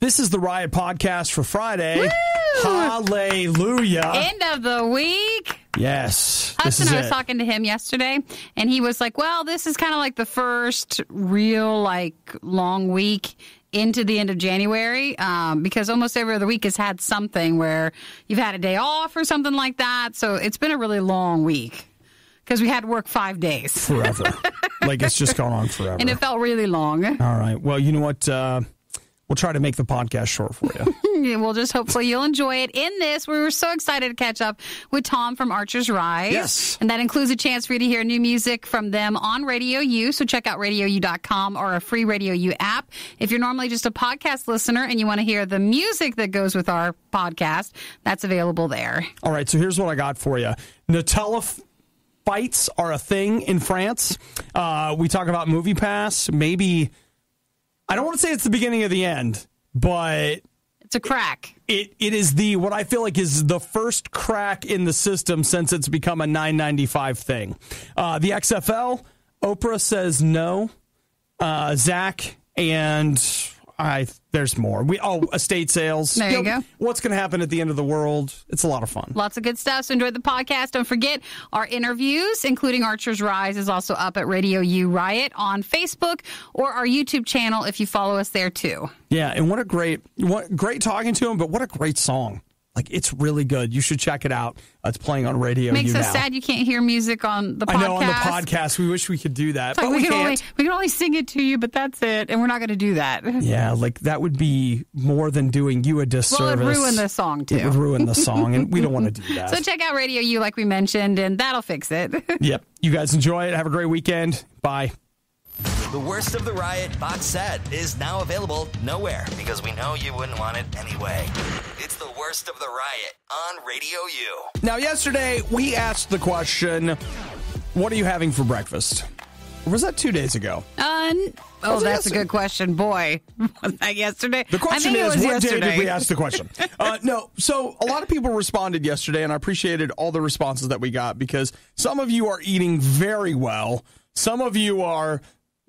This is the Riot Podcast for Friday. Woo! Hallelujah. End of the week. yes. Hudson, I was it. talking to him yesterday, and he was like, "Well, this is kind of like the first real like long week into the end of January, um, because almost every other week has had something where you've had a day off or something like that. So it's been a really long week because we had to work five days, forever. like it's just gone on forever. and it felt really long. All right. Well, you know what? Uh, we'll try to make the podcast short for you. We'll just hopefully you'll enjoy it. In this, we were so excited to catch up with Tom from Archer's Rise. Yes. And that includes a chance for you to hear new music from them on Radio U. So check out radiou.com or a free Radio U app. If you're normally just a podcast listener and you want to hear the music that goes with our podcast, that's available there. All right. So here's what I got for you. Nutella fights are a thing in France. Uh, we talk about Movie Pass. Maybe I don't want to say it's the beginning of the end, but It's a crack. it it is the what I feel like is the first crack in the system since it's become a 995 thing. Uh, the XFL, Oprah says no. Uh, Zach and I there's more. We oh estate sales. There you Yep. go. What's going to happen at the end of the world? It's a lot of fun. Lots of good stuff. So enjoy the podcast. Don't forget our interviews, including Archer's Rise, is also up at Radio U Riot on Facebook or our YouTube channel if you follow us there too. Yeah, and what a great what great talking to him, but what a great song. Like it's really good. You should check it out. It's playing on radio. Makes us now. sad you can't hear music on the podcast. I know on the podcast. We wish we could do that, like but we, we can only can't. we can only sing it to you, but that's it, and we're not going to do that. Yeah, like that would be more than doing you a disservice. Well, it'd ruin the song too. It would ruin the song, and we don't want to do that. So check out Radio U, like we mentioned, and that'll fix it. yep. You guys enjoy it. Have a great weekend. Bye. The worst of the riot box set is now available nowhere because we know you wouldn't want it anyway. It's the worst of the riot on Radio U. Now, yesterday we asked the question, "What are you having for breakfast?" Or was that two days ago? Uh, n- oh, Was it that's a good question, boy. Was that yesterday? The question I think is, it was what yesterday. day did we ask the question? uh, no. So a lot of people responded yesterday, and I appreciated all the responses that we got because some of you are eating very well, some of you are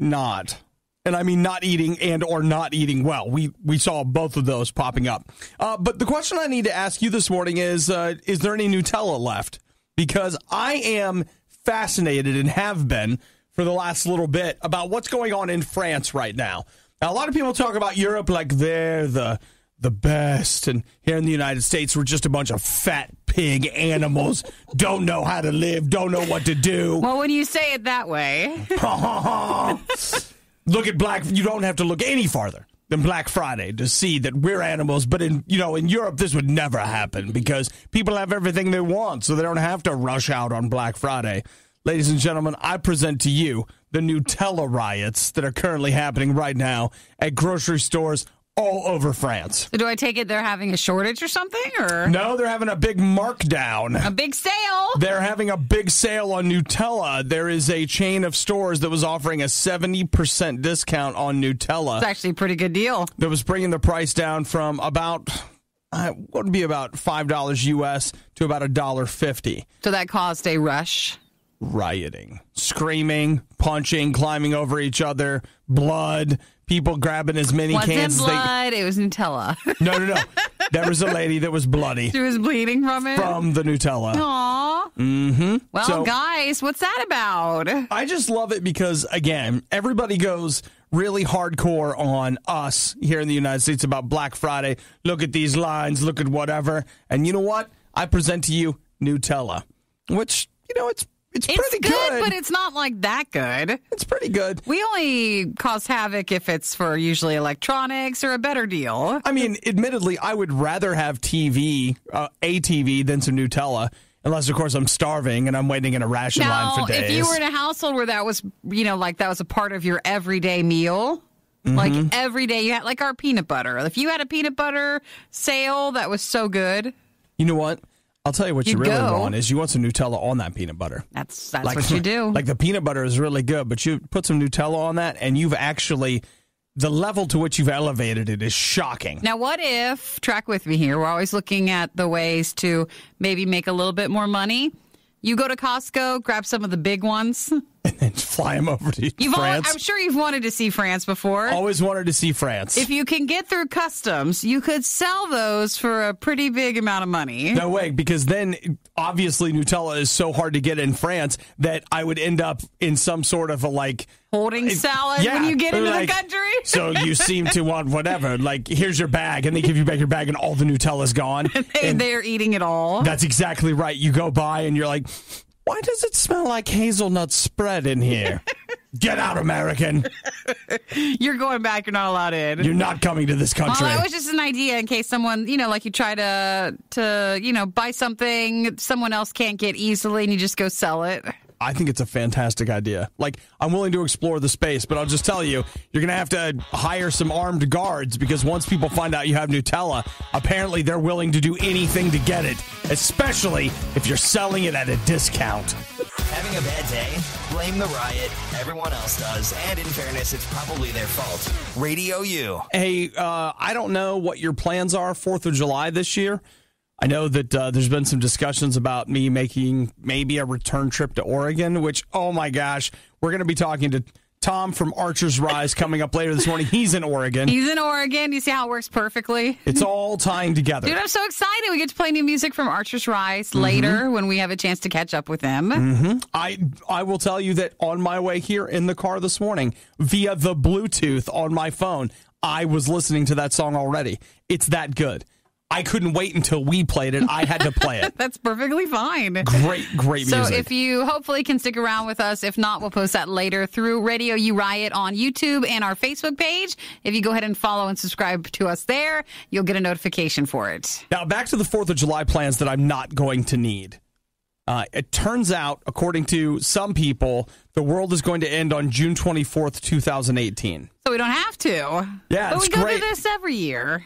not, and I mean not eating and or not eating well. We we saw both of those popping up. Uh, but the question I need to ask you this morning is: uh, Is there any Nutella left? Because I am fascinated and have been for the last little bit about what's going on in France right now. Now, a lot of people talk about Europe like they're the the best, and here in the United States, we're just a bunch of fat pig animals, don't know how to live, don't know what to do. Well, when you say it that way, look at Black. You don't have to look any farther than Black Friday to see that we're animals. But in you know in Europe, this would never happen because people have everything they want, so they don't have to rush out on Black Friday. Ladies and gentlemen, I present to you the Nutella riots that are currently happening right now at grocery stores all over France. so do I take it they're having a shortage or something, or No, they're having a big markdown. a big sale? They're having a big sale on Nutella. There is a chain of stores that was offering a 70% discount on Nutella. It's actually a pretty good deal. that was bringing the price down from about uh, what would be about five dollars US to about a dollar fifty. So that caused a rush. Rioting, screaming, punching, climbing over each other, blood, people grabbing as many Wasn't cans as blood, it was Nutella. No, no, no. there was a lady that was bloody she was bleeding from it. from the Nutella. Aw. Mm-hmm. Well, So- guys, what's that about? I just love it because again, everybody goes really hardcore on us here in the United States about Black Friday. Look at these lines, look at whatever. And you know what? I present to you Nutella, which, you know, it's it's, It's pretty good, but it's not like that good. it's pretty good. We only cause havoc if it's for usually electronics or a better deal. I mean, admittedly, I would rather have TV, uh, a TV, than some Nutella. Unless, of course, I'm starving and I'm waiting in a ration Now, line for days. if you were in a household where that was, you know, like that was a part of your everyday meal, Mm-hmm. like every day you had, like our peanut butter. If you had a peanut butter sale that was so good, you know what? I'll tell you what you You'd really go. want is you want some Nutella on that peanut butter. that's that's what you do. Like the peanut butter is really good, but you put some Nutella on that, and you've actually the level to which you've elevated it is shocking. Now, what if, track with me here, we're always looking at the ways to maybe make a little bit more money. You go to Costco, grab some of the big ones, and then fly them over to You've France. I'm sure you've wanted to see France before. Always wanted to see France. If you can get through customs, you could sell those for a pretty big amount of money. no way, because then obviously Nutella is so hard to get in France that I would end up in some sort of a like Holding salad Yeah, when you get into like, the country. so you seem to want whatever. Like here's your bag, and they give you back your bag, and all the Nutella's gone. They, And they're eating it all. that's exactly right. You go by and you're like, why does it smell like hazelnut spread in here? Get out, American! You're going back. You're not allowed in. You're not coming to this country. Well, country. that was just an idea in case someone, you know, like you try to to you know buy something someone else can't get easily, and you just go sell it. I think it's a fantastic idea. Like, I'm willing to explore the space, but I'll just tell you, you're going to have to hire some armed guards because once people find out you have Nutella, apparently they're willing to do anything to get it, especially if you're selling it at a discount. Having a bad day? Blame the riot. Everyone else does. And in fairness, it's probably their fault. Radio U. Hey, uh, I don't know what your plans are 4th of July this year. I know that uh, there's been some discussions about me making maybe a return trip to Oregon, which, oh my gosh, we're going to be talking to Tom from Archer's Rise coming up later this morning. He's in Oregon. He's in Oregon. You see how it works perfectly. It's all tying together. Dude, I'm so excited. We get to play new music from Archer's Rise Mm-hmm. later when we have a chance to catch up with them. I I will tell you that on my way here in the car this morning via the Bluetooth on my phone, I was listening to that song already. It's that good. I couldn't wait until we played it. I had to play it. That's perfectly fine. Great, great So music. if you hopefully can stick around with us, if not, we'll post that later through Radio U Riot on YouTube and our Facebook page. If you go ahead and follow and subscribe to us there, you'll get a notification for it. now back to the Fourth of July plans that I'm not going to need. Uh, it turns out, according to some people, the world is going to end on June 24th, 2018. So we don't have to. Yeah, but we go great. through this every year.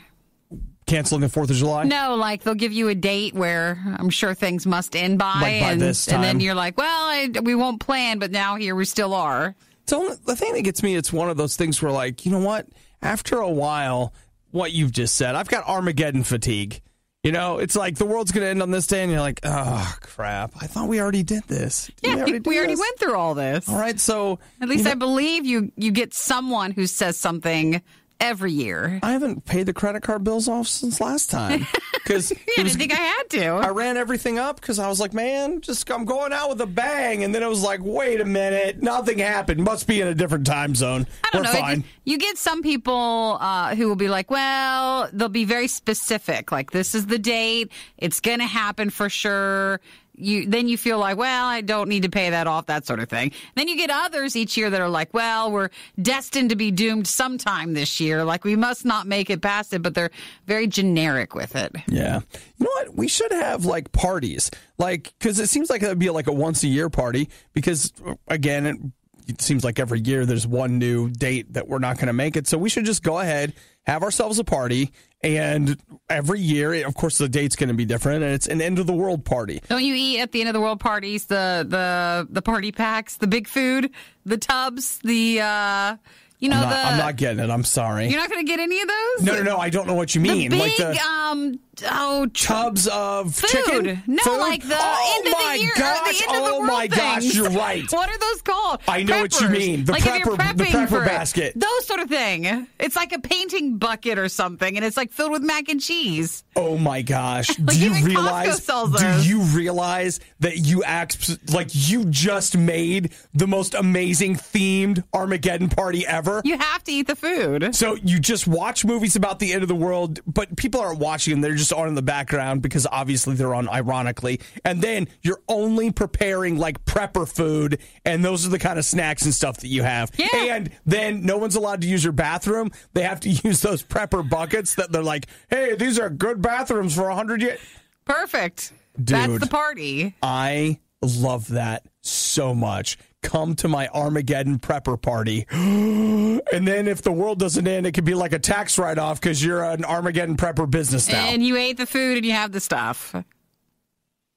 Canceling the Fourth of July. No, like they'll give you a date where I'm sure things must end by, Like by and, this and then you're like, well, I, we won't plan, but now here we still are. Only, the thing that gets me, it's one of those things where, like, you know what? After a while, what you've just said, I've got Armageddon fatigue. You know, it's like the world's going to end on this day, and you're like, oh, crap. I thought we already did this. Did Yeah, we did already, went through all this. All right, so. At least you know, I believe you you get someone who says something every year. I haven't paid the credit card bills off since last time. Because I didn't think I had to. I ran everything up because I was like, man, just I'm going out with a bang. And then it was like, wait a minute, nothing happened. Must be in a different time zone. I don't We're know. Fine. you get some people uh, who will be like, well, they'll be very specific. Like, this is the date. It's going to happen for sure. You then you feel like, well, I don't need to pay that off, that sort of thing. Then you get others each year that are like, well, we're destined to be doomed sometime this year. Like, we must not make it past it, but they're very generic with it. Yeah. You know what? We should have like parties. Like, because it seems like it would be like a once a year party. Because, uh, again, it, seems like every year there's one new date that we're not going to make it. So we should just go ahead, have ourselves a party. And every year, of course, the date's going to be different. And it's an end of the world party. Don't you eat at the end of the world parties the the the party packs, the big food, the tubs, the uh you know I'm not, the I'm not getting it. I'm sorry. You're not going to get any of those? no, no, no. I don't know what you The mean. big like the um oh tr- tubs of food. chicken? No, Food? like the oh end of my the year gosh. the end of the oh my gosh, things. you're right. What are those called? I know what you mean. The like prepper- the prepper it. basket. Those sort of thing. It's like a painting bucket or something, and it's like filled with mac and cheese. Oh my gosh. Like do you realize Do you realize that you act like you just made the most amazing themed Armageddon party ever? You have to eat the food. So you just watch movies about the end of the world, but people aren't watching them. They're just on in the background because obviously they're on ironically. And then you're only preparing like prepper food, and those are the kind of snacks and stuff that you have. Yeah. And then no one's allowed to use your bathroom. They have to use those prepper buckets that they're like, hey, these are good bathrooms for a hundred years. Perfect. That's Dude. the party. I love that so much. Come to my Armageddon prepper party. and then if the world doesn't end, it could be like a tax write off because you're an Armageddon prepper business now. And you ate the food and you have the stuff.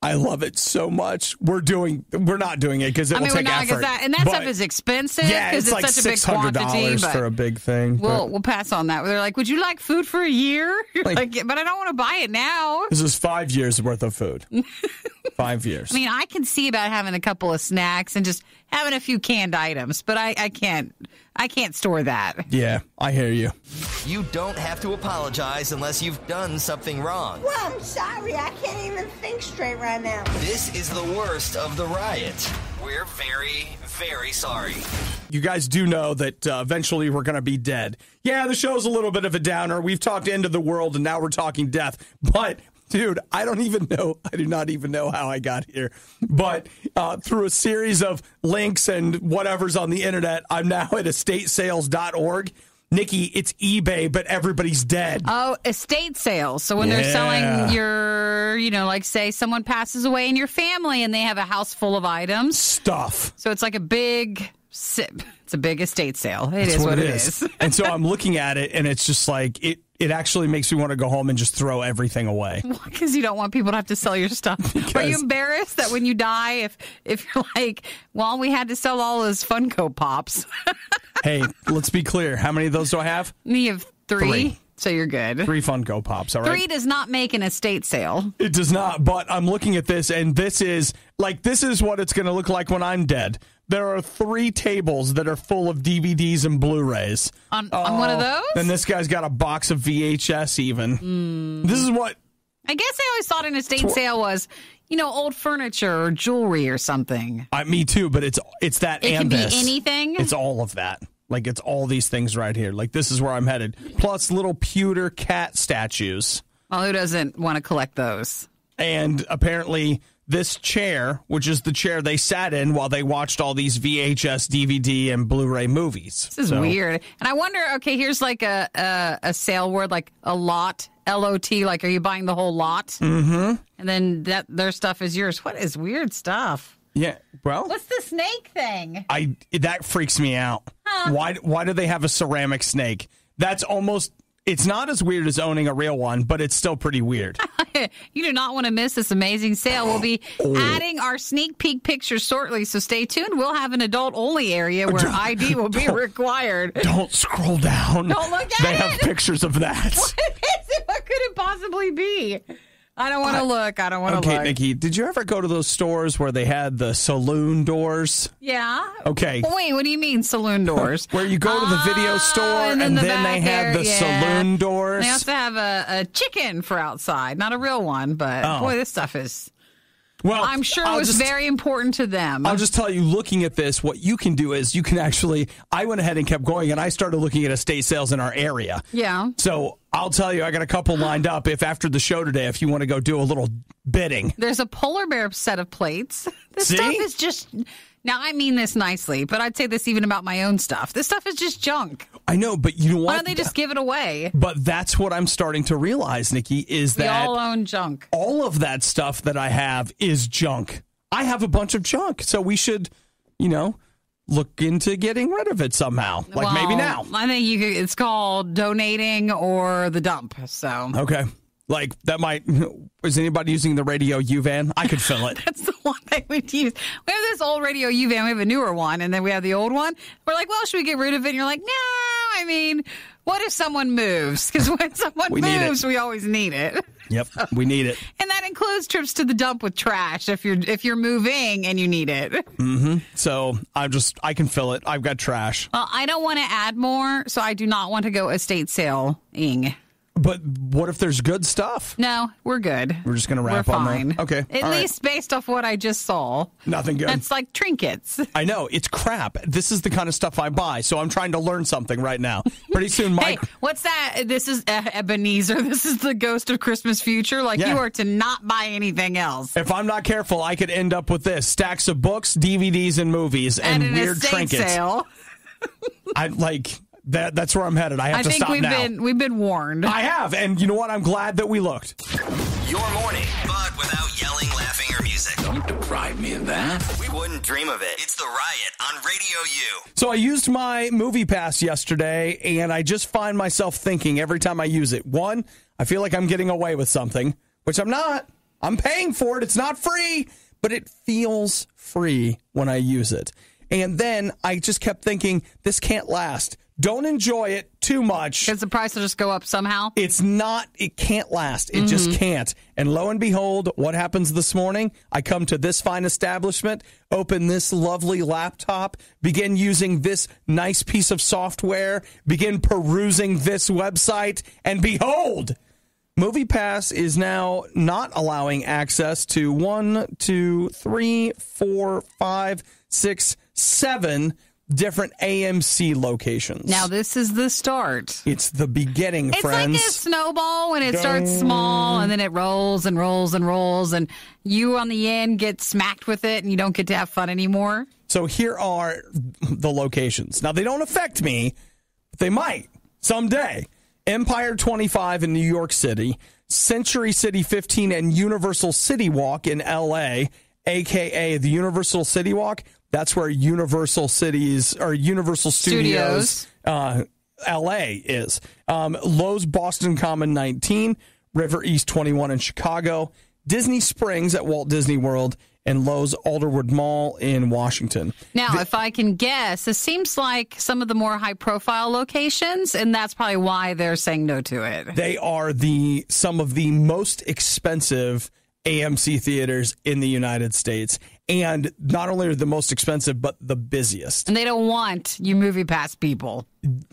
I love it so much. We're doing, we're not doing it because it I will mean, take not effort. that and that But, stuff is expensive yeah, because it's, it's, like such a big quantity. But for a big thing. we'll we'll pass on that. They're like, "Would you like food for a year?" Like- like, but I don't want to buy it now. this is five years worth of food. Five years. I mean, I can see about having a couple of snacks and just having a few canned items, but I, I can't I can't store that. yeah, I hear you. You don't have to apologize unless you've done something wrong. Well, I'm sorry. I can't even think straight right now. This is the worst of the riot. We're very, very sorry. You guys do know that uh, eventually we're going to be dead. Yeah, the show's a little bit of a downer. We've talked end of the world and now we're talking death. But dude, I don't even know. I do not even know how I got here. But uh, through a series of links and whatever's on the internet, I'm now at estatesales.org. Nikki, it's eBay, but everybody's dead. Oh, estate sales. So when they're selling your, you know, like say someone passes away in your family and they have a house full of items. Stuff. So it's like a big sip. It's a big estate sale. It That's is what, it is. and so I'm looking at it, and it's just like it. It actually makes me want to go home and just throw everything away. Because you don't want people to have to sell your stuff. Are you embarrassed that when you die, if if you're like, well, we had to sell all those Funko Pops. hey, let's be clear. How many of those do I have? you have three, Three. so you're good. Three Funko Pops. All right. Three does not make an estate sale. It does not, but I'm looking at this, and this is like this is what it's going to look like when I'm dead. There are three tables that are full of DVDs and Blu-rays. On- on one of oh. those? Then this guy's got a box of VHS. Even hmm. this is what I guess I always thought an estate sale was, you know, old furniture or jewelry or something. I, me too. But it's it's that It and can be this. anything? It's all of that. Like it's all these things right here. Like this is where I'm headed. Plus little pewter cat statues. Well, who doesn't want to collect those? and apparently this chair, which is the chair they sat in while they watched all these VHS, DVD, and Blu-ray movies. This is weird. And I wonder, okay, here's like a, a a sale word, like a lot, L O T. Like, are you buying the whole lot? Mm-hmm. And then that their stuff is yours. What is weird stuff? Yeah. Well, What's the snake thing? I that freaks me out. Why? Why do they have a ceramic snake? That's almost. It's not as weird as owning a real one, but it's still pretty weird. you do not want to miss this amazing sale. We'll be Oh. adding our sneak peek pictures shortly, so stay tuned. We'll have an adult only area where ID will be required. Don't scroll down. Don't look at They it. have pictures of that. what could it possibly be? I don't want to look. I don't want to Okay, look. Nikki, did you ever go to those stores where they had the saloon doors? Yeah. Okay. Wait, what do you mean saloon doors? Where you go to the video Oh, store and and, then then, they back have the yeah. saloon doors. They also have a, a chicken for outside, not a real one, but Oh. boy, this stuff is. Well, I'm sure it I'll was just- very important to them. I'll just tell you, looking at this, what you can do is you can actually. I went ahead and kept going, and I started looking at estate sales in our area. yeah. So I'll tell you, I got a couple lined up. If after the show today, if you want to go do a little bidding, There's a polar bear set of plates. This See? stuff is just. Now, I mean this nicely, but I'd say this even about my own stuff. This stuff is just junk. I know, but you know what? Why don't they just give it away? But that's what I'm starting to realize, Nikki, is We that all own junk. all of that stuff that I have is junk. I have a bunch of junk, so we should, you know, look into getting rid of it somehow. Like maybe now. I think you could, it's called donating or the dump. So Okay. Like that might. Is anybody using the radio U van? I could fill it. That's the one they would use. We have this old radio U van. We have a newer one, and then we have the old one. We're like, well, should we get rid of it? And you're like, no. I mean, what if someone moves? Because when someone We moves, we always need it, Yep, we need it. and that includes trips to the dump with trash if you're if you're moving and you need it. Mm-hmm. So I'm just. I can fill it. I've got trash. Well, I don't want to add more, so I do not want to go estate sale-ing. But what if there's good stuff? No, we're good. We're just gonna wrap we're on that. Okay, At all right. least based off what I just saw. Nothing good. It's like trinkets. I know it's crap. This is the kind of stuff I buy, so I'm trying to learn something right now. Pretty soon, Hey, Mike. what's that? This is uh, Ebenezer. This is the ghost of Christmas future. Like Yeah. you are to not buy anything else. If I'm not careful, I could end up with this: stacks of books, DVDs, and movies, and, At an weird trinkets. sale. I like that. That's where I'm headed. I have I to think we've been we've been warned. I have, and you know what? I'm glad that we looked. Your morning, but without yelling, laughing, or music. Don't deprive me of that. We wouldn't dream of it. It's The Riot on Radio U. So I used my movie pass yesterday, and I just find myself thinking every time I use it. One, I feel like I'm getting away with something, which I'm not. I'm paying for it. It's not free, but it feels free when I use it. And then I just kept thinking, this can't last. Don't enjoy it too much. Because the price will just go up somehow. It's not, it can't last. It just mm-hmm. can't. And lo and behold, what happens this morning? I come to this fine establishment, open this lovely laptop, begin using this nice piece of software, begin perusing this website, and behold, MoviePass is now not allowing access to one, two, three, four, five, six, seven different AMC locations. Now, this is the start. it's the beginning, It's friends. like a snowball when it starts small and then it rolls and rolls and rolls, and you on the end get smacked with it and you don't get to have fun anymore. So here are the locations. Now they don't affect me, but they might someday. Empire 25 in New York City, Century City 15 and Universal City Walk in LA, aka the Universal City Walk. That's where Universal Cities or Universal Studios, uh, LA is. Um, Loews Boston Common 19, River East 21 in Chicago, Disney Springs at Walt Disney World, and Loews Alderwood Mall in Washington. Now, if I can guess, this seems like some of the more high profile locations, and that's probably why they're saying no to it. They are the some of the most expensive AMC theaters in the United States, and not only are the most expensive, but the busiest. And they don't want you movie pass people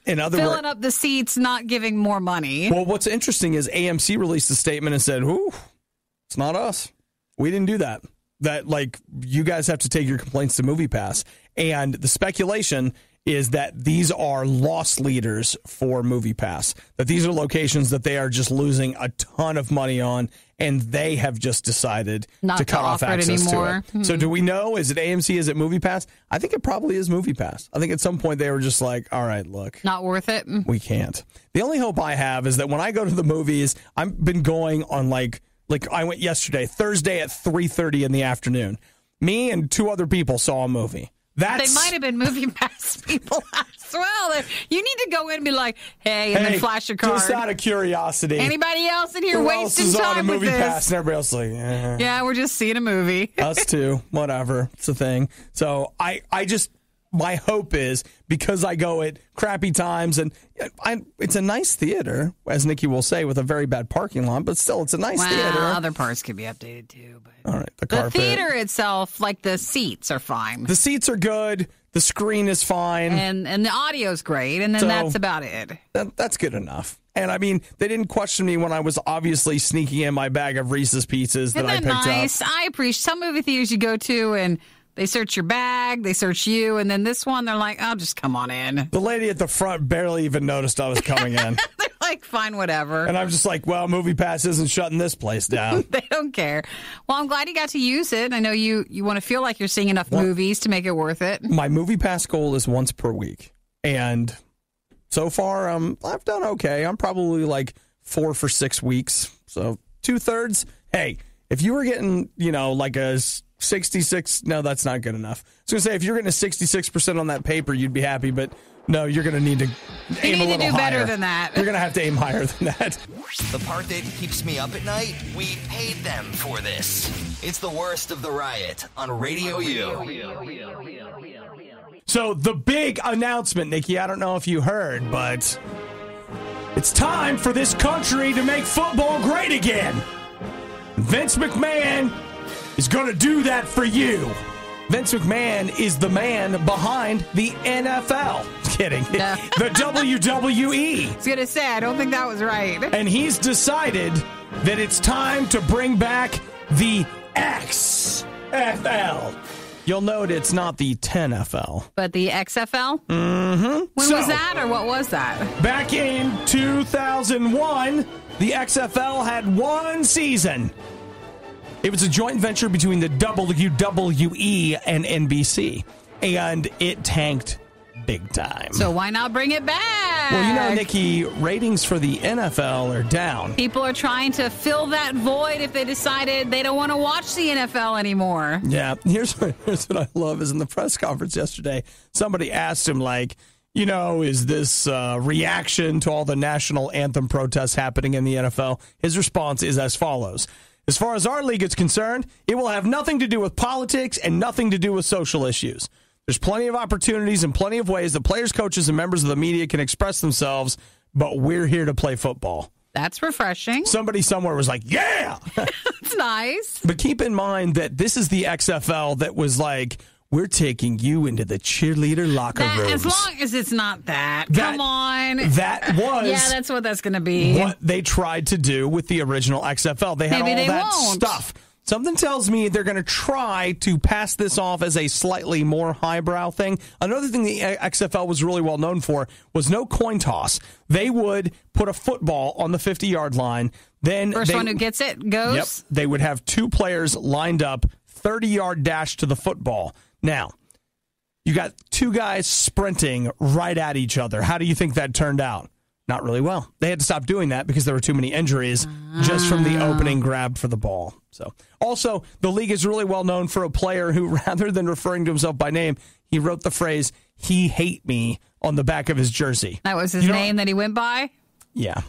In other words, filling up the seats, not giving more money. Well, what's interesting is AMC released a statement and said, "Ooh, it's not us. We didn't do that. That like you guys have to take your complaints to MoviePass." And the speculation is that these are loss leaders for MoviePass. That these are locations that they are just losing a ton of money on, and they have just decided Not to to cut off offer it access anymore. to it. Hmm. So, do we know? Is it AMC? Is it MoviePass? I think it probably is MoviePass. I think at some point they were just like, "All right, look." Not worth it. Hmm. we can't. The only hope I have is that when I go to the movies, I've been going on like like I went yesterday, Thursday at three thirty in the afternoon. Me and two other people saw a movie. They That's might have been movie pass people well. You need to go in and be like, hey, and hey, then flash your card. Just out of curiosity. Anybody else in here who else wasting is on a time with movie this? pass? And everybody else is like, eh. Yeah, we're just seeing a movie. us too. Whatever, it's a thing. So I, I just, my hope is because I go at crappy times and I, it's a nice theater, as Nikki will say, with a very bad parking lot, but still, it's a nice Well, theater. other parts could be updated too. But All right, the the theater itself, like the seats, are fine, The seats are good. The screen is fine. and and the audio's great, and then So- that's about it. That, that's good enough. And I mean, they didn't question me when I was obviously sneaking in my bag of Reese's pieces that Isn't I that picked nice? up. I appreciate some movie theaters you go to and they search your bag, they search you, and then this one they're like, "Oh, just come on in." The lady at the front barely even noticed I was coming in. They're like, "Fine, whatever." and I'm just like, well, Movie Pass isn't shutting this place down. they don't care. Well, I'm glad you got to use it. I know you you want to feel like you're seeing enough movies to make it worth it. my Movie Pass goal is once per week. And so far, um, I've done okay. I'm probably like four for six weeks. So two thirds. Hey, if you were getting, you know, like a 66, no, that's not good enough. I was going to say, if you're getting a 66% on that paper, you'd be happy, but no, you're going to need to aim need a to little do better than that. You're going to have to aim higher than that. The part that keeps me up at night, we paid them for this. It's the worst of the riot on Radio U. So the big announcement, Nikki, I don't know if you heard, but it's time for this country to make football great again. Vince McMahon is going to do that for you. Vince McMahon is the man behind the NFL. Kidding. No. the WWE. I was gonna say, I don't think that was right. And he's decided that it's time to bring back the XFL. You'll note it's not the 10FL. But the XFL. Mm-hmm. When was that, or what was that? Back in 2001, the XFL had one season. It was a joint venture between the WWE and NBC, and it tanked big time. So why not bring it back? well, you know, Nikki, ratings for the NFL are down. People are trying to fill that void if they decided they don't want to watch the NFL anymore. Yeah, here's what, here's what I love is in the press conference yesterday, somebody asked him like, you know, is this uh, reaction to all the national anthem protests happening in the NFL? His response is as follows. As far as our league is concerned, it will have nothing to do with politics and nothing to do with social issues. There's plenty of opportunities and plenty of ways that players, coaches, and members of the media can express themselves, but we're here to play football. That's refreshing. Somebody somewhere was like, yeah. It's nice. but keep in mind that this is the XFL that was like, we're taking you into the cheerleader locker room. as long as it's not that. That- Come on. that was yeah, that's what that's going to be. what they tried to do with the original XFL. They had Maybe all they that won't. stuff. Something tells me they're going to try to pass this off as a slightly more highbrow thing. Another thing the XFL was really well known for was no coin toss. They would put a football on the 50 yard line. Then First they, one who gets it goes. Yep. They would have two players lined up, 30 yard dash to the football. Now, you got two guys sprinting right at each other. How do you think that turned out? Not really well. They had to stop doing that because there were too many injuries just from the ah. opening grab for the ball. So, also, the league is really well known for a player who, rather than referring to himself by name, he wrote the phrase "He hate me" on the back of his jersey. That was his You know- name that he went by. Yeah,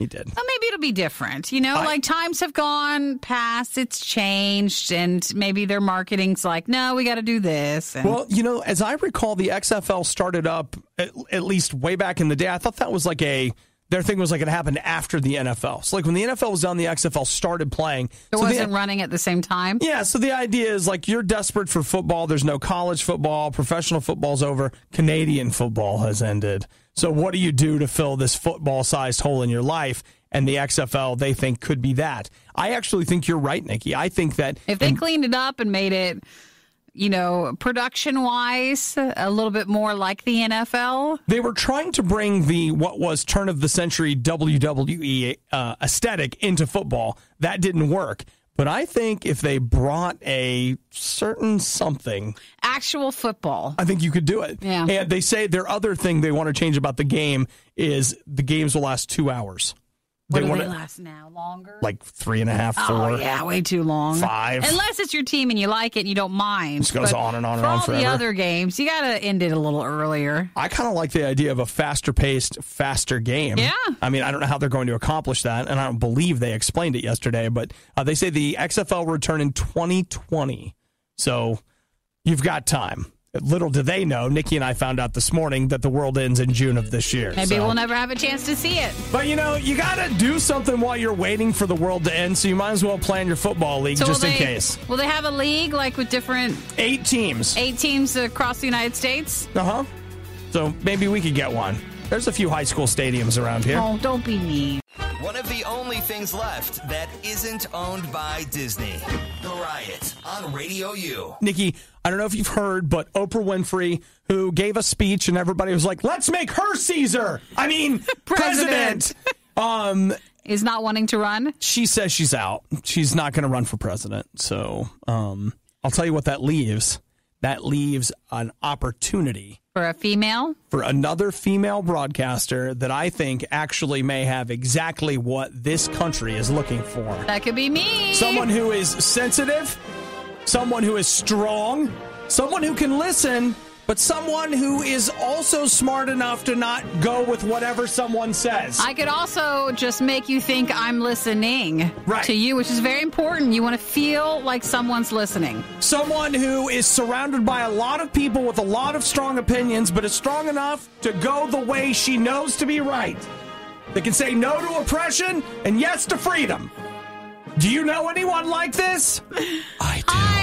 he did. Well, maybe it'll be different. You know, I- like times have gone past, it's changed, and maybe their marketing's like, no, we got to do this. And Well, you know, as I recall, the XFL started up at, at least way back in the day. I thought that was like a their thing was like it happened after the NFL. So like when the NFL was done, the XFL started playing. it So wasn't running at the same time. yeah, so the idea is like you're desperate for football. There's no college football. Professional football's over. Canadian football has ended. So what do you do to fill this football sized hole in your life? And the XFL, they think, could be that. I actually think you're right, Nikki. I think that If they cleaned it up and made it, you know, production wise, a little bit more like the NFL, they were trying to bring the what was turn of the century WWE uh, aesthetic into football. That didn't work. But I think if they brought a certain something, actual football. I think you could do it. Yeah. And they say their other thing they want to change about the game is the games will last two hours. What do they it last now? Longer? like three and a half, four. Oh yeah, way too long. Five. Unless it's your team and you like it and you don't mind. Just goes But on and on and for on all the other games, you got to end it a little earlier. I kind of like the idea of a faster paced, faster game. Yeah. I mean, I don't know how they're going to accomplish that, and I don't believe they explained it yesterday, but uh, they say the XFL will return in 2020. So you've got time. Little do they know, Nikki and I found out this morning that the world ends in June of this year. Maybe so- we'll never have a chance to see it. But you know, you got to do something while you're waiting for the world to end, so you might as well plan your football league So just in they, case. Will they have a league like with different Eight teams. eight teams across the United States? Uh huh. So maybe we could get one. There's a few high school stadiums around here. Oh, don't be mean. One of the only things left that isn't owned by Disney. The Riot on Radio U. Nikki, I don't know if you've heard, but Oprah Winfrey, who gave a speech and everybody was like, let's make her Caesar. I mean, president. President. um, Is not wanting to run. she says she's out. She's not going to run for president. So um, I'll tell you what that leaves. That leaves an opportunity For a female? for another female broadcaster that I think actually may have exactly what this country is looking for. That could be me. Someone who is sensitive, someone who is strong, someone who can listen, but someone who is also smart enough to not go with whatever someone says. I could also just make you think I'm listening Right. to you, which is very important. You want to feel like someone's listening. someone who is surrounded by a lot of people with a lot of strong opinions, but is strong enough to go the way she knows to be right. They can say no to oppression and yes to freedom. Do you know anyone like this? I do. I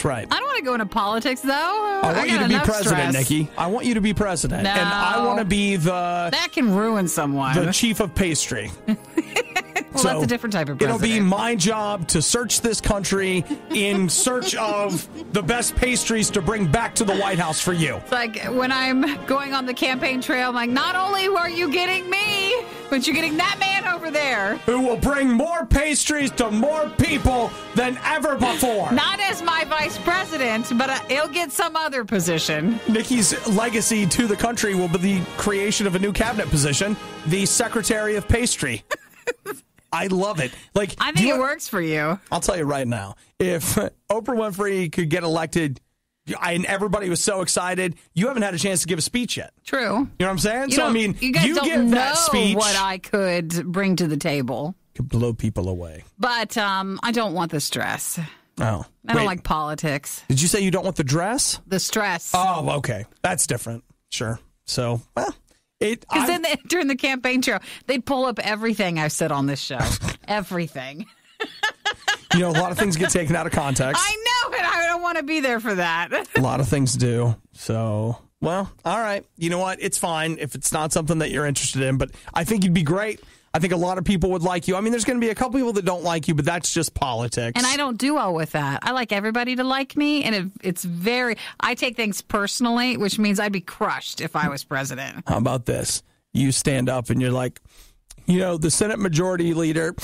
That's right. I don't want to go into politics though. I want you to be president, stress. Nikki. I want you to be president. And I want to be the That can ruin someone. the chief of pastry. well, that's a different type of It'll be my job to search this country in search of the best pastries to bring back to the White House for you. It's like when I'm going on the campaign trail, I'm like, not only are you getting me, but you're getting that man over there. Who will bring more pastries to more people than ever before. Not as my vice president, but uh, he'll get some other position. Nikki's legacy to the country will be the creation of a new cabinet position, the Secretary of Pastry. I love it. Like I think you it know- works for you. I'll tell you right now, if Oprah Winfrey could get elected, and everybody was so excited, you haven't had a chance to give a speech yet. True. You know what I'm saying? You so I mean, you guys don't give know that speech, what I could bring to the table, could blow people away. but um, I don't want the stress. Oh, I don't Wait, like politics. Did you say you don't want the dress? The stress. Oh, okay, that's different. Sure. So, well. Because then they, during the campaign trail, they'd pull up everything I've said on this show. everything. you know, a lot of things get taken out of context. I know, but I don't want to be there for that. A lot of things do. So, well, all right. You know what? It's fine if it's not something that you're interested in, but I think you'd be great. I think a lot of people would like you. I mean, there's going to be a couple people that don't like you, but that's just politics. And I don't do well with that. I like everybody to like me, and it, it's very. I take things personally, which means I'd be crushed if I was president. How about this? You stand up and you're like, you know, the Senate Majority Leader,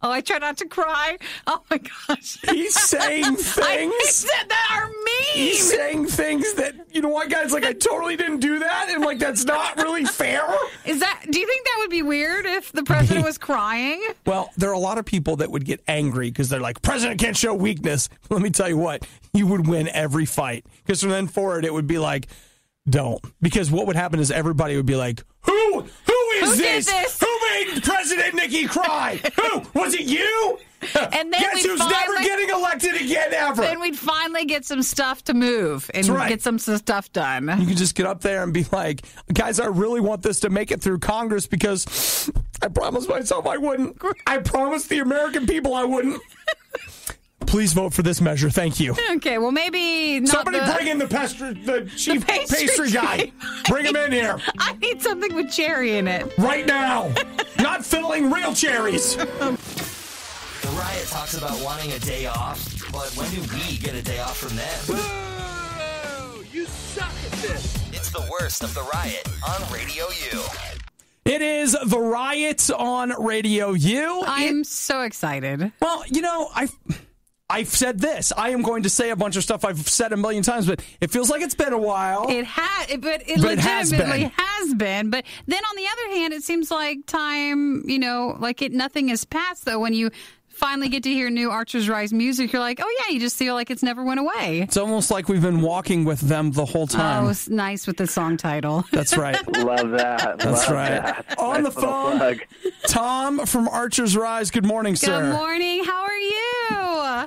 Oh, I try not to cry. Oh my gosh, he's saying I things. said that are mean. He's saying things that, you know what, guys, like, I totally didn't do that. And, like, that's not really fair. Is that? Do you think that would be weird if the president was crying? Well, there are a lot of people that would get angry because they're like, President can't show weakness. Let me tell you what, you would win every fight. Because from then forward, it would be like, don't. Because what would happen is everybody would be like, who? Who is Who this? this? Who made President Nikki cry? who? Was it you? And then Guess we'd who's never finally- getting elected again ever? Then we'd finally get some stuff to move and right. get some stuff done. you can just get up there and be like, guys, I really want this to make it through Congress because I promised myself I wouldn't. I promised the American people I wouldn't. Please vote for this measure. Thank you. Okay, well maybe not Somebody the- bring in the pastry, the chief pastry pastry, guy. chief. Bring him in here I need something with cherry in it. right now. Not fiddling real cherries. The Riot talks about wanting a day off, but when do we get a day off from them? You suck at this. It's the worst of the Riot on Radio U. It is the riots on Radio U. I'm so excited. Well, you know, I've I've said this. I am going to say a bunch of stuff I've said a million times, but it feels like it's been a while. It had, but it But it has legitimately been. has been. But then on the other hand, it seems like time, you know, like it nothing has passed though. When you finally get to hear new Archer's Rise music, you're like, oh yeah, you just feel like it's never went away. it's almost like we've been walking with them the whole Oh, time. it's nice with the song title. That's right. Love that. That's Love right. that. On the Nice little phone, plug. Tom from Archer's Rise. Good morning, sir. Good morning. How are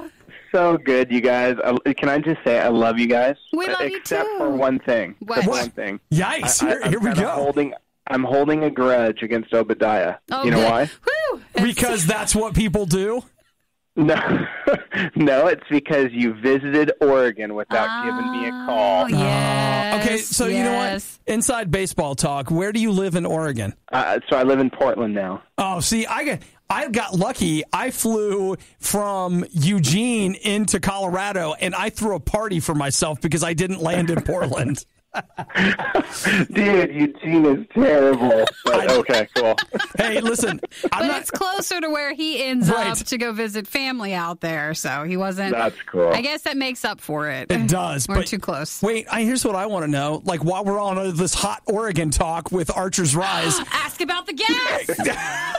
you? So good, you guys. Uh, can I just say I love you guys? We love you Except too. for one thing. What? One thing. Yikes! I- Here, I'm here we go. Holding, I'm holding a grudge against Obadiah. Oh, you know good. why? Whew. Because that's what people do. No, no, it's because you visited Oregon without giving me a call. Oh, yes. okay, so you know what? Inside baseball talk. Where do you live in Oregon? Uh, so I live in Portland now. Oh, see, I got I got lucky. I flew from Eugene into Colorado, and I threw a party for myself because I didn't land in Portland. Dude, Eugene is terrible. But okay, cool. hey, listen, I'm But not. it's closer to where he ends Right. up to go visit family out there, so he wasn't. That's cool. I guess that makes up for it. It does. We're but too close. Wait, I, here's what I want to know. Like, while we're on uh, this hot Oregon talk with Archer's Rise, Ask about the gas.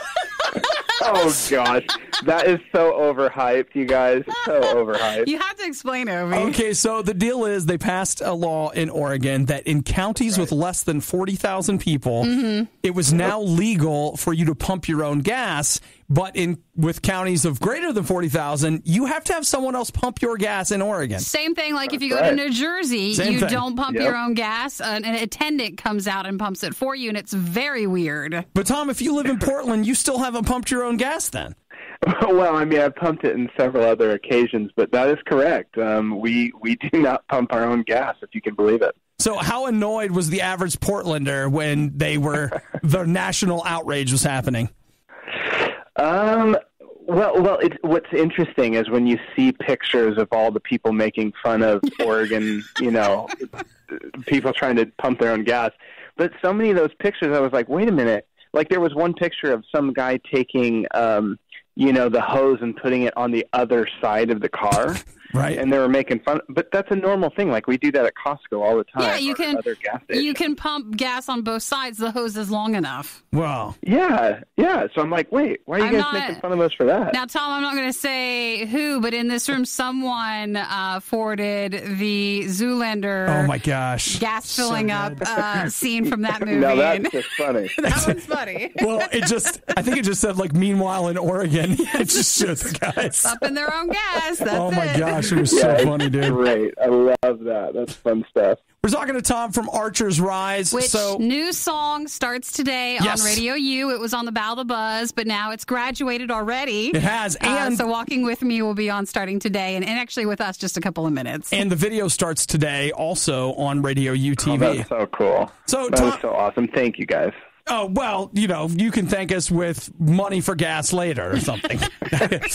Oh gosh, that is so overhyped, you guys. So overhyped. you have to explain, it. Obi. Okay, so the deal is they passed a law in Oregon that in counties with less than 40,000 people, Mm-hmm. it was now legal for you to pump your own gas, but in with counties of greater than 40,000, you have to have someone else pump your gas in Oregon. Same thing like if you go right. to New Jersey, Same you thing. don't pump Yep. your own gas. An, an attendant comes out and pumps it for you, and it's very weird. But Tom, if you live in Portland, you still haven't pumped your own gas then. Well, I mean, I've pumped it in several other occasions, but that is correct. Um, we we do not pump our own gas, if you can believe it. So how annoyed was the average Portlander when they were the national outrage was happening? Um, well, well, it, what's interesting is when you see pictures of all the people making fun of Oregon, you know, people trying to pump their own gas. But so many of those pictures, I was like, wait a minute. Like there was one picture of some guy taking, um, you know, the hose and putting it on the other side of the car. Right. And they were making fun, but that's a normal thing. Like we do that at Costco all the time. Yeah, you can. Other gas stations. You can pump gas on both sides. The hose is long enough. Wow. Yeah, yeah. So I'm like, wait, why are you I'm guys not- making fun of us for that? Now, Tom, I'm not going to say who, but in this room, someone uh, forwarded the Zoolander Oh my gosh. gas filling up uh, scene from that movie. now that's just funny. that one's funny. Well, it just, I think it just said like, meanwhile in Oregon, it just shows guys. Up in their own gas. That's Oh my it. gosh, it was yeah, so it's funny, dude. Great. I love that. That's fun stuff. We're talking to Tom from Archer's Rise. Which so, new song starts today Yes. on Radio U? It was on the Bow of the Buzz, but now it's graduated already. It has, Uh, and- so Walking With Me will be on starting today, and, and actually with us just a couple of minutes. and the video starts today also on Radio Oh, UTV. that's so cool. So, that Tom- was so awesome. Thank you guys. Oh, well, you know, you can thank us with money for gas later or something.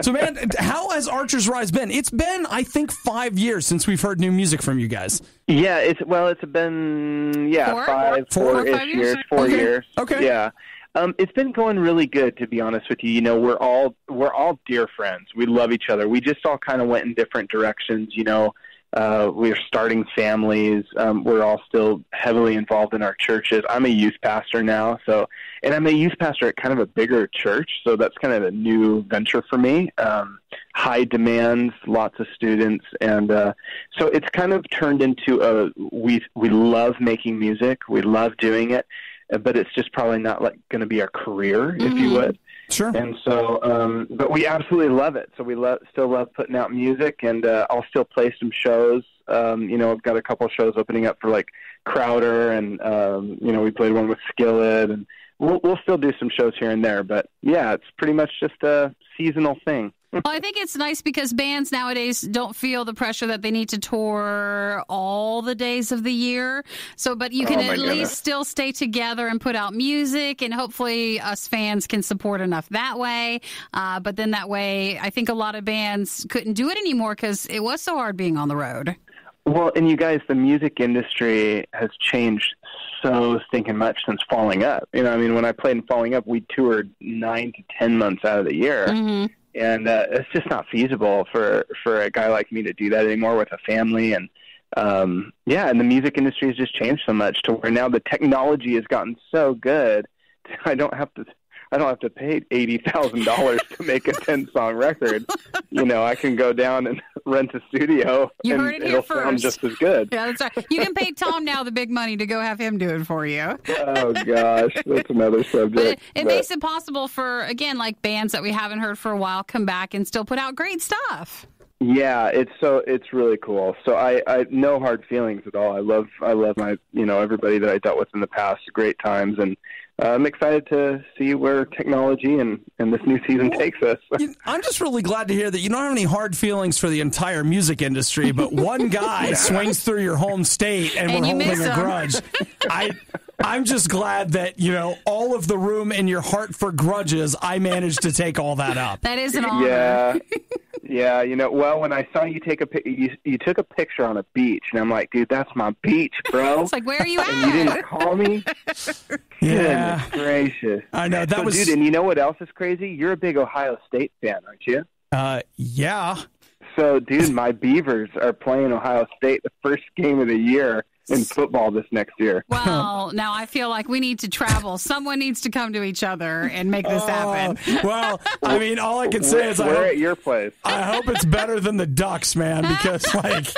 so, man, how has Archer's Rise been? It's been, I think, five years since we've heard new music from you guys. Yeah, it's well, it's been yeah Four? five, Four? four-ish Five years? years, four Okay. years. Okay. Yeah. Um, it's been going really good, to be honest with you. You know, we're all we're all dear friends. We love each other. We just all kind of went in different directions. You know, uh, we're starting families. Um, we're all still heavily involved in our churches. I'm a youth pastor now, so and I'm a youth pastor at kind of a bigger church, so that's kind of a new venture for me. Um, high demands, lots of students, and uh, so it's kind of turned into a we we love making music, we love doing it, but it's just probably not like going to be our career, if you would. Sure. And so, um, but we absolutely love it. So we lo- still love putting out music, and uh, I'll still play some shows. Um, you know, I've got a couple shows opening up for like Crowder, and um, you know, we played one with Skillet, and we'll we'll still do some shows here and there. But yeah, it's pretty much just a seasonal thing. Well, I think it's nice because bands nowadays don't feel the pressure that they need to tour all the days of the year. So, but you can Oh, at goodness. least still stay together and put out music, and hopefully us fans can support enough that way. Uh, but then that way, I think a lot of bands couldn't do it anymore because it was so hard being on the road. Well, and you guys, the music industry has changed so stinking much since Falling Up. You know, I mean, when I played in Falling Up, we toured nine to ten months out of the year, and uh, it's just not feasible for for a guy like me to do that anymore with a family. And um, yeah, and the music industry has just changed so much to where now the technology has gotten so good, I don't have to. I don't have to pay eighty thousand dollars to make a ten song record. You know, I can go down and rent a studio, You and heard it here it'll sound first. just as good. Yeah, that's right. You can pay Tom now the big money to go have him do it for you. Oh gosh, that's another subject. But it, it but- makes it possible for again, like bands that we haven't heard for a while, come back and still put out great stuff. Yeah, it's so it's really cool. So I I no hard feelings at all. I love I love my you know everybody that I dealt with in the past. Great times, and uh, I'm excited to see where technology and and this new season takes us. I'm just really glad to hear that you don't have any hard feelings for the entire music industry, but one guy swings through your home state and, And we're holding a grudge. I I'm just glad that, you know, all of the room in your heart for grudges, I managed to take all that up. That is an honor. Yeah, yeah. You know, well, when I saw you take a pic, you you took a picture on a beach, and I'm like, dude, that's my beach, bro. It's like, where are you at? and you didn't call me. Yeah. Goodness gracious. I know that so, was dude, and you know what else is crazy? You're a big Ohio State fan, aren't you? uh yeah. So, dude, my Beavers are playing Ohio State the first game of the year in football this next year. Well, now I feel like we need to travel. Someone needs to come to each other and make this oh. happen. Oh, well, I mean, all I can say We're, is I we're at hope, your place. I hope it's better than the Ducks, man, because like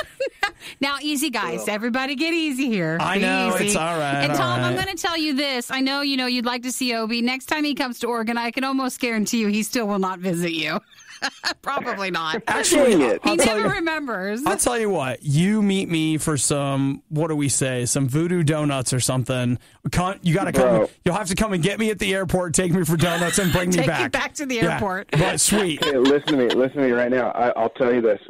Now, easy, guys. Everybody get easy here. I Be know, easy. it's all right, And all Tom, I'm going to tell you this. I know, you know, you'd like to see Obi. Next time he comes to Oregon, I can almost guarantee you he still will not visit you. Probably not. actually He I'll tell never you- remembers. I'll tell you what, you meet me for some, what do we say, some voodoo donuts or something. You got to come, Bro. you'll have to come and get me at the airport, take me for donuts, and bring me Take you back. back to the Yeah, airport. But sweet. Hey, listen to me. Listen to me right now. I, I'll tell you this.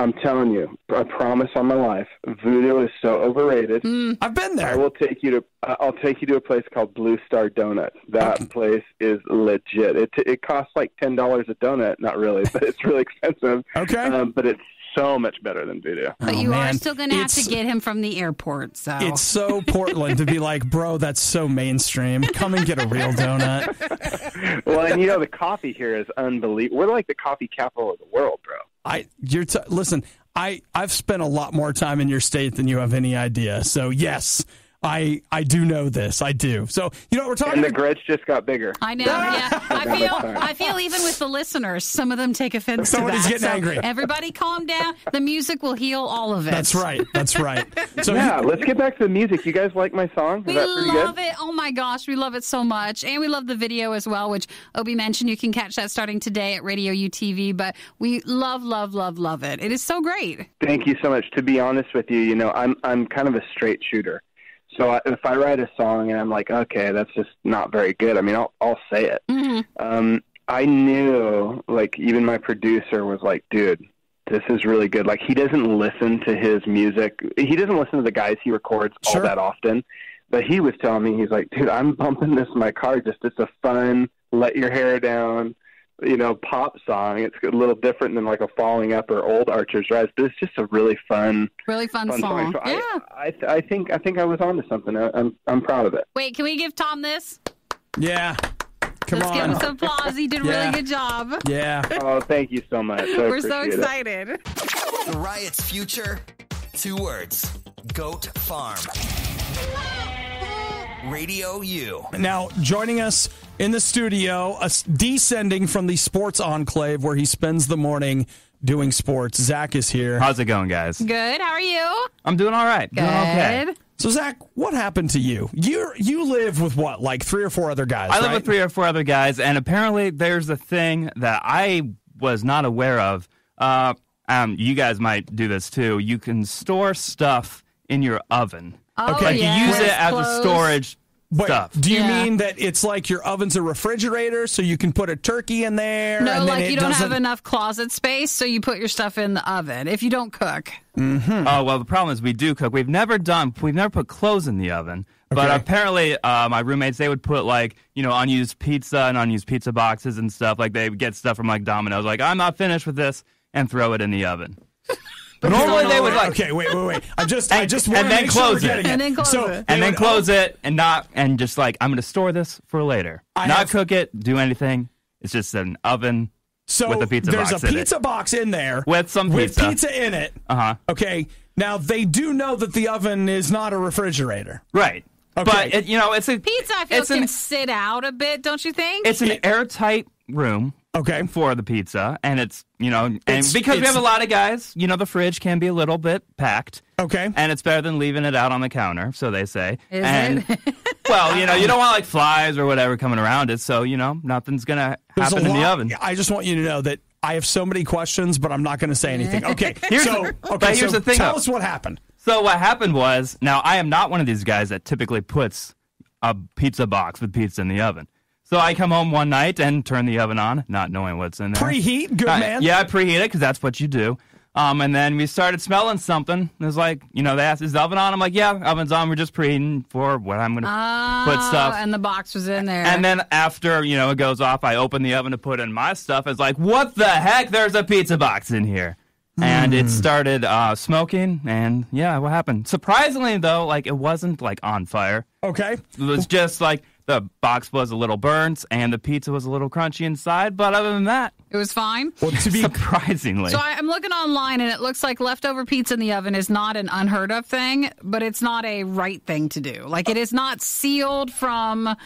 I'm telling you. I promise on my life. Voodoo is so overrated. I've been there. I will take you to. I'll take you to a place called Blue Star Donuts. That place is legit. It it costs like ten dollars a donut. Not really, but it's really expensive. Okay. Um, but it's so much better than Voodoo. But Oh, you man. are still going to have to get him from the airport. So It's so Portland to be like, bro, that's so mainstream. Come and get a real donut. Well, and you know the coffee here is unbelievable. We're like the coffee capital of the world, bro. I you're t- listen. I I've spent a lot more time in your state than you have any idea. So yes, I I do know this. I do. So you know what we're talking. And the grudge just got bigger. I know. Yeah, I feel. I feel even with the listeners, some of them take offense Somebody's to that. getting So angry. Everybody, calm down. The music will heal all of it. That's right. That's right. So Yeah, let's get back to the music. You guys like my song? Is We that love good? it. Oh my gosh, we love it so much. And we love the video as well, which Obi mentioned. You can catch that starting today at Radio UTV. But we love, love, love, love it. It is so great. Thank you so much. To be honest with you, you know, I'm I'm kind of a straight shooter. So I, if I write a song and I'm like, okay, that's just not very good. I mean, I'll I'll say it. Um, I knew, like, even my producer was like, dude, this is really good. Like, he doesn't listen to his music. He doesn't listen to the guys he records Sure. all that often. But he was telling me, he's like, dude, I'm bumping this in my car. Just it's a fun, let your hair down, you know, pop song. It's a little different than like a Falling Up or Old Archer's Rise, but it's just a really fun, Really fun, fun song. So yeah. I, I, I think I think I was onto something. I, I'm I'm proud of it. Wait, can we give Tom this? yeah, come Let's give him some applause. He did a Yeah. really good job. yeah. Oh, thank you so much. I We're so appreciate it. excited. Riot's future? Two words. Goat Farm. Radio U. Now, joining us in the studio, descending from the sports enclave where he spends the morning doing sports, Zach is here. How's it going, guys? Good. How are you? I'm doing all right. Good. Doing okay. So, Zach, what happened to you? You you live with what, like three or four other guys? I live right? with three or four other guys, and apparently there's a thing that I was not aware of. Uh, um, you guys might do this too. You can store stuff in your oven. Oh, Okay, Like yes. you use it as a storage Wait, stuff. do you Yeah. mean that it's like your oven's a refrigerator, so you can put a turkey in there? No, and like you don't have doesn't- enough closet space, so you put your stuff in the oven if you don't cook. Oh well, the problem is we do cook. We've never done. We've never put clothes in the oven. But apparently, uh, my roommates they would put like you know unused pizza and unused pizza boxes and stuff. Like they would get stuff from like Domino's. Like I'm not finished with this, and throw it in the oven. Normally they would like Okay, wait, wait, wait. I just, I just and want to then make sure we're close it. getting And then close so, it. they and then would- close it and not and just like I'm going to store this for later. I not have- cook it, do anything. It's just an oven So with a pizza there's box a in it. pizza box in there With some with pizza. pizza in it. Uh huh. Okay, now they do know that the oven is not a refrigerator. Right. Okay. But it, you know, it's a Pizza, I feel, it's can an sit out a bit, don't you think? it's an airtight room Okay, for the pizza, and it's you know, and It's- because we have a lot of guys, you know, the fridge can be a little bit packed. okay. And it's better than leaving it out on the counter, so they say. Is and, it? well, you know, you don't want like flies or whatever coming around it, so you know, nothing's gonna There's happen in the oven. I just want you to know that I have so many questions, but I'm not going to say anything. Okay, Here's so the- okay, but here's so the thing, Tell though. us what happened. So what happened was, now I am not one of these guys that typically puts a pizza box with pizza in the oven. So I come home one night and turn the oven on, not knowing what's in there. Preheat, good Uh, man. Yeah, I preheat it because that's what you do. Um, and then we started smelling something. It was like, you know, they asked, "Is the oven on?" I'm like, "Yeah, oven's on. We're just preheating for what I'm gonna put stuff." Oh, and the box was in there. And then after you know it goes off, I open the oven to put in my stuff. It's like, what the heck? There's a pizza box in here, and Hmm. it started uh, smoking. And yeah, what happened? Surprisingly though, like it wasn't like on fire. Okay, It was just like the box was a little burnt and the pizza was a little crunchy inside. But other than that, it was fine. well to be surprisingly, So I, I'm looking online, and it looks like leftover pizza in the oven is not an unheard of thing, but it's not a right thing to do. Like it is not sealed from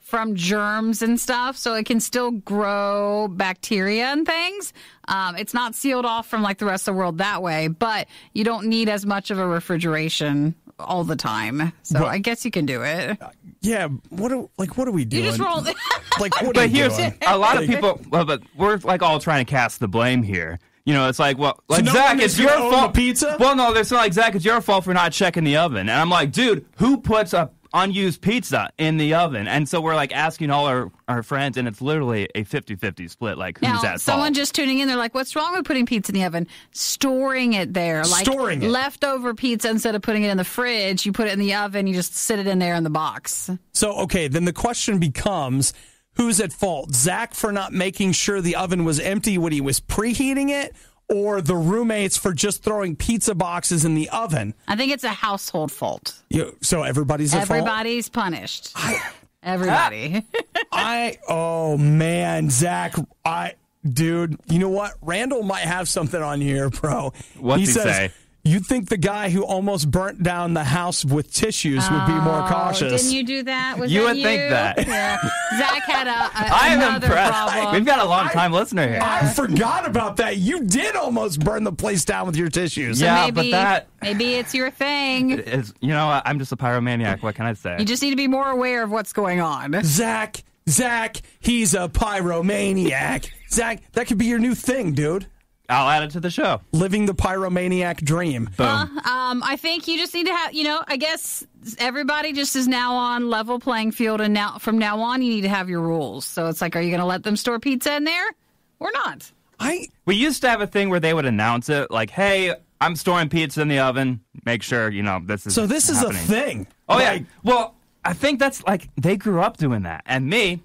from germs and stuff, so it can still grow bacteria and things. Um, it's not sealed off from like the rest of the world that way, but you don't need as much of a refrigeration all the time. So But- I guess you can do it. yeah. What are, like what are we You doing? just roll. like what are But we here's doing? a lot of people. Well, but we're like all trying to cast the blame here. You know, it's like, well, like no Zach, it's your fault. pizza? Well, no, they're saying like Zach, it's your fault for not checking the oven. And I'm like, dude, who puts a unused pizza in the oven? And so we're like asking all our, our friends, and it's literally a 50-50 split. Like, who's Now, at someone fault? just tuning in, they're like, "What's wrong with putting pizza in the oven? Storing it there, like Storing it. leftover pizza instead of putting it in the fridge, you put it in the oven, you just sit it in there in the box." So, okay, then the question becomes who's at fault? Zach for not making sure the oven was empty when he was preheating it, or the roommates for just throwing pizza boxes in the oven? I think it's a household fault. You, so everybody's at fault? Everybody's punished. Everybody. I, oh man, Zach, I. dude, you know what? Randall might have something on here, bro. What's he says, say? You'd think the guy who almost burnt down the house with tissues would be more Oh, cautious. Didn't you do that? Was You that would think that. Yeah. Zach had a, a I am another impressed. problem. We've got a long time listener here. I forgot about that. You did almost burn the place down with your tissues. Yeah, maybe, but that maybe it's your thing. is, you know, I'm just a pyromaniac. What can I say? You just need to be more aware of what's going on. Zach, Zach, he's a pyromaniac. Zach, that could be your new thing, dude. I'll add it to the show. Living the pyromaniac dream. Boom. Um, I think you just need to have, you know, I guess everybody just is now on level playing field, and now from now on, you need to have your rules. So it's like, are you going to let them store pizza in there or not? I we used to have a thing where they would announce it, like, "Hey, I'm storing pizza in the oven. Make sure you know this is." so this is a thing. Oh Like, yeah. Well, I think that's like they grew up doing that, and me,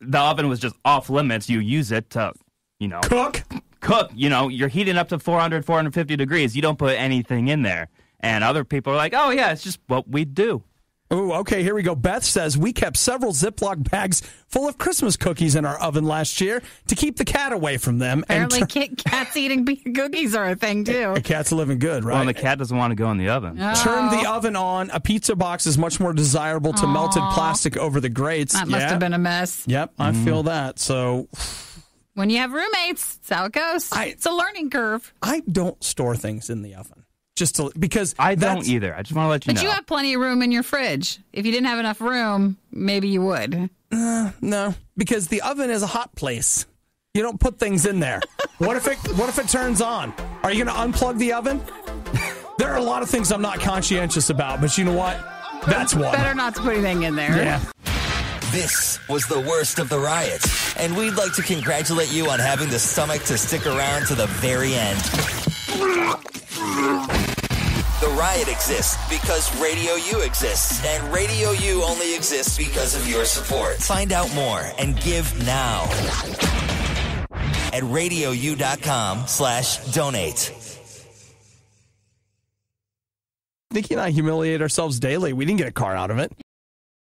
the oven was just off limits. You use it to, you know, Cook. Cook. You know, you're heating up to 400, 450 degrees. You don't put anything in there. And other people are like, "Oh yeah, it's just what we do." Oh, okay. Here we go. Beth says we kept several Ziploc bags full of Christmas cookies in our oven last year to keep the cat away from them. Apparently, and Kit Kats eating cookies are a thing too. the cat's living good, right? Well, and the cat doesn't want to go in the oven. Oh. Turn the oven on. A pizza box is much more desirable to melted plastic over the grates. That must Yeah. have been a mess. Yep, I mm-hmm. feel that. So When you have roommates, that's how it goes. I- it's a learning curve. I don't store things in the oven just to because I don't either. I just want to let you But know. But you have plenty of room in your fridge. If you didn't have enough room, maybe you would. Uh, no, because the oven is a hot place. You don't put things in there. what if it What if it turns on? Are you going to unplug the oven? There are a lot of things I'm not conscientious about, but you know what? That's one. Better not to put anything in there. Yeah. This was the worst of the riots, and we'd like to congratulate you on having the stomach to stick around to the very end. The riot exists because Radio U exists, and Radio U only exists because of your support. Find out more and give now at radiou.com slash donate. Nikki and I humiliate ourselves daily. We didn't get a car out of it.